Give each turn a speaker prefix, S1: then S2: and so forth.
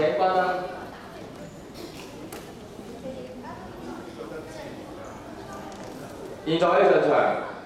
S1: 請關呢？現在一个上場。